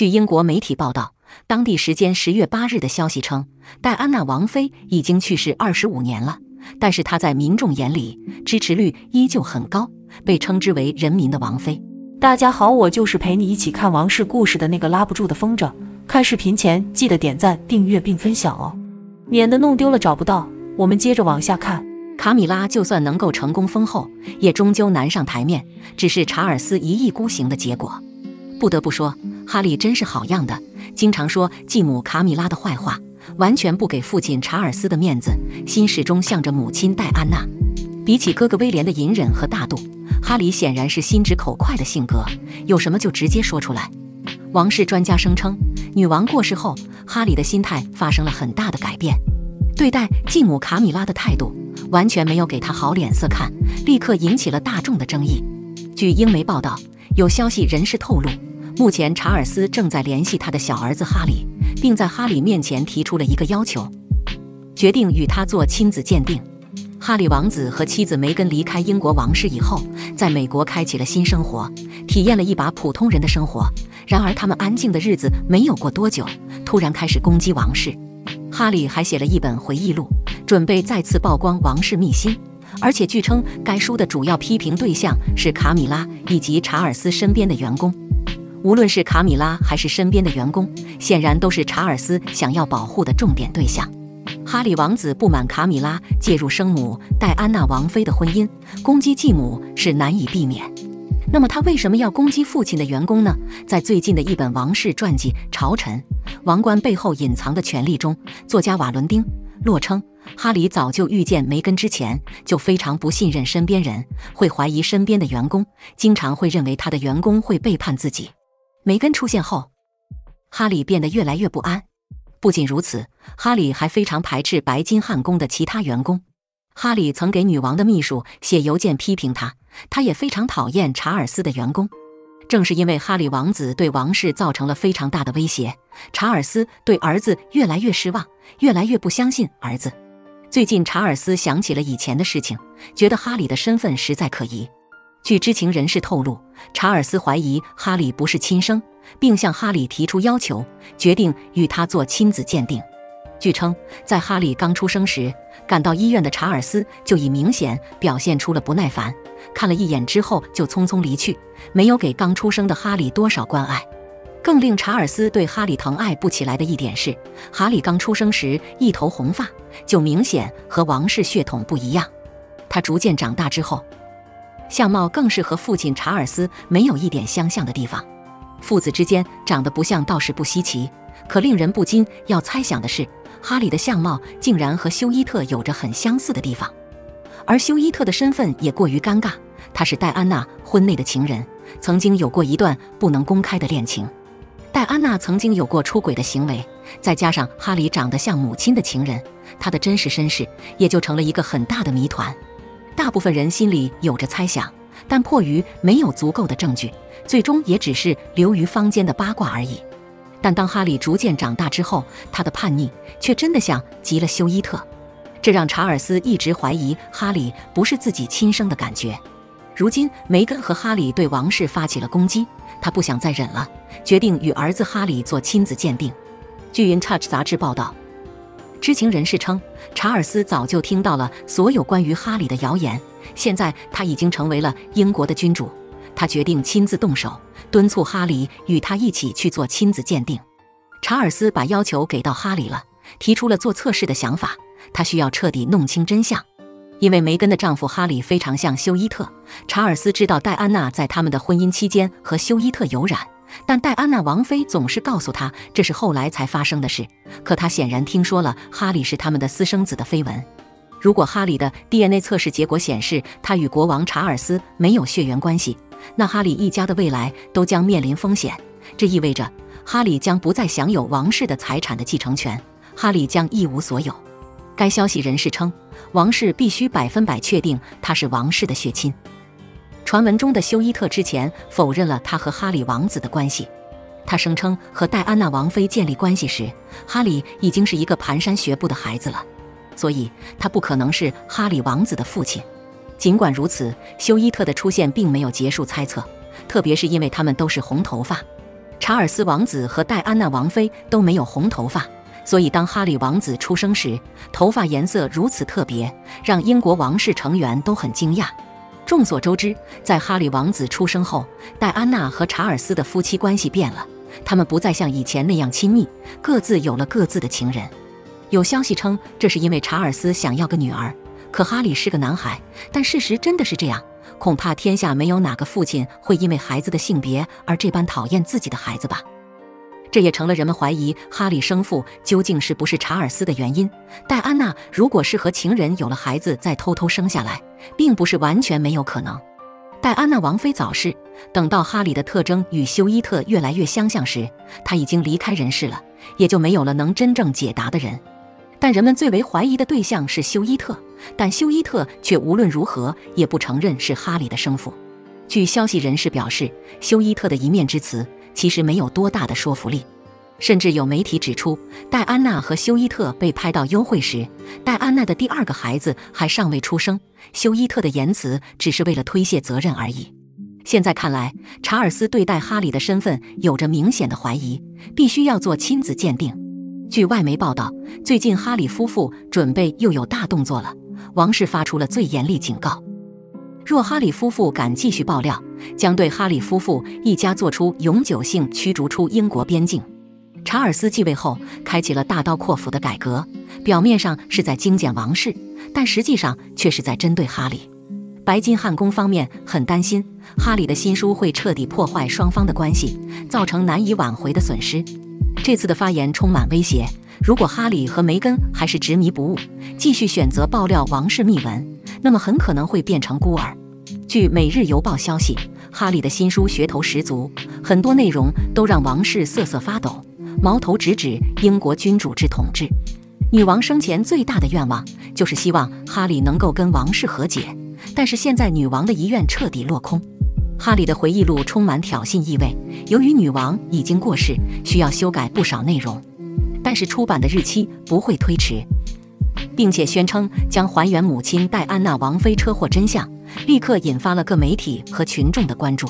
据英国媒体报道，当地时间十月八日的消息称，戴安娜王妃已经去世二十五年了，但是她在民众眼里支持率依旧很高，被称之为“人民的王妃”。大家好，我就是陪你一起看王室故事的那个拉不住的风筝。看视频前记得点赞、订阅并分享哦，免得弄丢了找不到。我们接着往下看。卡米拉就算能够成功封后，也终究难上台面，只是查尔斯一意孤行的结果。不得不说，哈利真是好样的，经常说继母卡米拉的坏话，完全不给父亲查尔斯的面子，心始终向着母亲戴安娜。比起哥哥威廉的隐忍和大度，哈利显然是心直口快的性格，有什么就直接说出来。王室专家声称，女王过世后，哈利的心态发生了很大的改变，对待继母卡米拉的态度。完全没有给他好脸色看，立刻引起了大众的争议。据英媒报道，有消息人士透露，目前查尔斯正在联系他的小儿子哈里，并在哈里面前提出了一个要求，决定与他做亲子鉴定。哈里王子和妻子梅根离开英国王室以后，在美国开启了新生活，体验了一把普通人的生活。然而，他们安静的日子没有过多久，突然开始攻击王室。哈里还写了一本回忆录。准备再次曝光王室秘辛，而且据称该书的主要批评对象是卡米拉以及查尔斯身边的员工。无论是卡米拉还是身边的员工，显然都是查尔斯想要保护的重点对象。哈里王子不满卡米拉介入生母戴安娜王妃的婚姻，攻击继母是难以避免。那么他为什么要攻击父亲的员工呢？在最近的一本王室传记《朝臣：王冠背后隐藏的权力》中，作家瓦伦丁·洛称。哈里早就遇见梅根之前，就非常不信任身边人，会怀疑身边的员工，经常会认为他的员工会背叛自己。梅根出现后，哈里变得越来越不安。不仅如此，哈里还非常排斥白金汉宫的其他员工。哈里曾给女王的秘书写邮件批评他，他也非常讨厌查尔斯的员工。正是因为哈里王子对王室造成了非常大的威胁，查尔斯对儿子越来越失望，越来越不相信儿子。最近，查尔斯想起了以前的事情，觉得哈里的身份实在可疑。据知情人士透露，查尔斯怀疑哈里不是亲生，并向哈里提出要求，决定与他做亲子鉴定。据称，在哈里刚出生时，赶到医院的查尔斯就已明显表现出了不耐烦，看了一眼之后就匆匆离去，没有给刚出生的哈里多少关爱。更令查尔斯对哈里疼爱不起来的一点是，哈里刚出生时一头红发，就明显和王室血统不一样。他逐渐长大之后，相貌更是和父亲查尔斯没有一点相像的地方。父子之间长得不像倒是不稀奇，可令人不禁要猜想的是，哈里的相貌竟然和休伊特有着很相似的地方。而休伊特的身份也过于尴尬，他是戴安娜婚内的情人，曾经有过一段不能公开的恋情。戴安娜曾经有过出轨的行为，再加上哈里长得像母亲的情人，他的真实身世也就成了一个很大的谜团。大部分人心里有着猜想，但迫于没有足够的证据，最终也只是流于坊间的八卦而已。但当哈里逐渐长大之后，他的叛逆却真的像极了休伊特，这让查尔斯一直怀疑哈里不是自己亲生的感觉。如今，梅根和哈里对王室发起了攻击。他不想再忍了，决定与儿子哈里做亲子鉴定。据《In Touch》杂志报道，知情人士称，查尔斯早就听到了所有关于哈里的谣言，现在他已经成为了英国的君主。他决定亲自动手，敦促哈里与他一起去做亲子鉴定。查尔斯把要求给到哈里了，提出了做测试的想法。他需要彻底弄清真相。因为梅根的丈夫哈里非常像休伊特，查尔斯知道戴安娜在他们的婚姻期间和休伊特有染，但戴安娜王妃总是告诉他这是后来才发生的事。可他显然听说了哈里是他们的私生子的绯闻。如果哈里的 DNA 测试结果显示他与国王查尔斯没有血缘关系，那哈里一家的未来都将面临风险。这意味着哈里将不再享有王室的财产的继承权，哈里将一无所有。该消息人士称。王室必须百分百确定他是王室的血亲。传闻中的休伊特之前否认了他和哈里王子的关系，他声称和戴安娜王妃建立关系时，哈里已经是一个蹒跚学步的孩子了，所以他不可能是哈里王子的父亲。尽管如此，休伊特的出现并没有结束猜测，特别是因为他们都是红头发。查尔斯王子和戴安娜王妃都没有红头发，所以当哈里王子出生时，头发颜色如此特别，让英国王室成员都很惊讶。众所周知，在哈里王子出生后，戴安娜和查尔斯的夫妻关系变了，他们不再像以前那样亲密，各自有了各自的情人。有消息称，这是因为查尔斯想要个女儿，可哈里是个男孩。但事实真的是这样？恐怕天下没有哪个父亲会因为孩子的性别而这般讨厌自己的孩子吧？这也成了人们怀疑哈里生父究竟是不是查尔斯的原因。戴安娜如果是和情人有了孩子再偷偷生下来，并不是完全没有可能。戴安娜王妃早逝，等到哈里的特征与休伊特越来越相像时，他已经离开人世了，也就没有了能真正解答的人。但人们最为怀疑的对象是休伊特，但休伊特却无论如何也不承认是哈里的生父。据消息人士表示，休伊特的一面之词其实没有多大的说服力，甚至有媒体指出，戴安娜和休伊特被拍到幽会时，戴安娜的第二个孩子还尚未出生，休伊特的言辞只是为了推卸责任而已。现在看来，查尔斯对待哈里的身份有着明显的怀疑，必须要做亲子鉴定。据外媒报道，最近哈里夫妇准备又有大动作了。王室发出了最严厉警告：若哈里夫妇敢继续爆料，将对哈里夫妇一家做出永久性驱逐出英国边境。查尔斯继位后，开启了大刀阔斧的改革，表面上是在精简王室，但实际上却是在针对哈里。白金汉宫方面很担心，哈里的新书会彻底破坏双方的关系，造成难以挽回的损失。这次的发言充满威胁。如果哈里和梅根还是执迷不悟，继续选择爆料王室秘闻，那么很可能会变成孤儿。据《每日邮报》消息，哈里的新书噱头十足，很多内容都让王室瑟瑟发抖，矛头直指英国君主制统治。女王生前最大的愿望就是希望哈里能够跟王室和解，但是现在女王的遗愿彻底落空。哈里的回忆录充满挑衅意味。由于女王已经过世，需要修改不少内容，但是出版的日期不会推迟，并且宣称将还原母亲戴安娜王妃车祸真相，立刻引发了各媒体和群众的关注。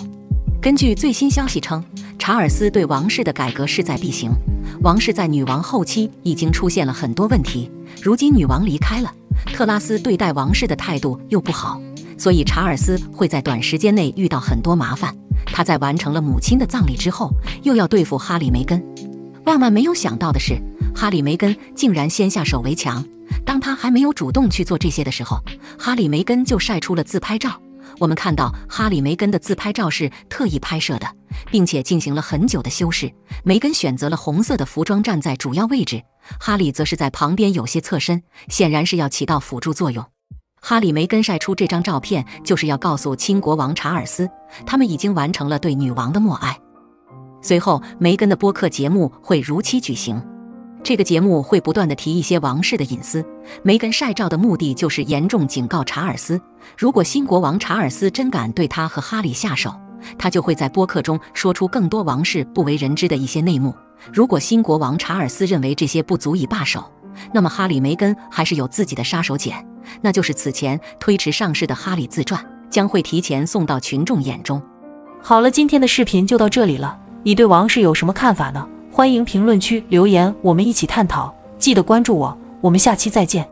根据最新消息称，查尔斯对王室的改革势在必行。王室在女王后期已经出现了很多问题，如今女王离开了，特拉斯对待王室的态度又不好。所以查尔斯会在短时间内遇到很多麻烦。他在完成了母亲的葬礼之后，又要对付哈里梅根。万万没有想到的是，哈里梅根竟然先下手为强。当他还没有主动去做这些的时候，哈里梅根就晒出了自拍照。我们看到哈里梅根的自拍照是特意拍摄的，并且进行了很久的修饰。梅根选择了红色的服装站在主要位置，哈里则是在旁边有些侧身，显然是要起到辅助作用。哈里梅根晒出这张照片，就是要告诉亲国王查尔斯，他们已经完成了对女王的默哀。随后，梅根的播客节目会如期举行，这个节目会不断的提一些王室的隐私。梅根晒照的目的就是严重警告查尔斯，如果新国王查尔斯真敢对他和哈里下手，他就会在播客中说出更多王室不为人知的一些内幕。如果新国王查尔斯认为这些不足以罢手，那么哈里梅根还是有自己的杀手锏。那就是此前推迟上市的《哈里自传》将会提前送到群众眼中。好了，今天的视频就到这里了。你对王室有什么看法呢？欢迎评论区留言，我们一起探讨。记得关注我，我们下期再见。